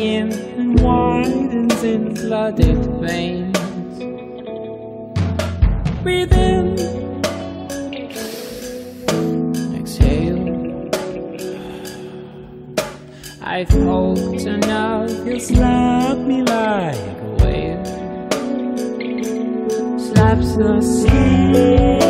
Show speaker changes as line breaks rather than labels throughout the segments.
in and widens in flooded veins. Breathe in, exhale. I've hoped enough, you'll slap me like a wave. Slaps the sea.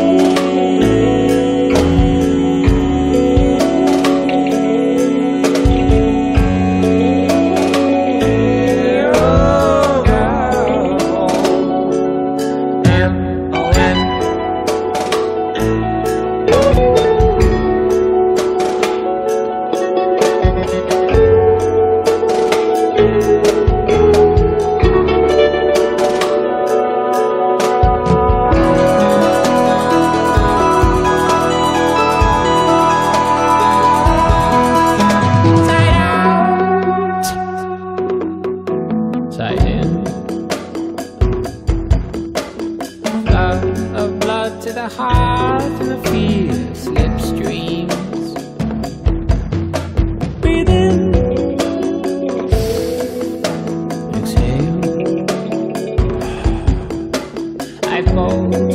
Heart and the fear slipstreams. Breathe in. Exhale. I've hoped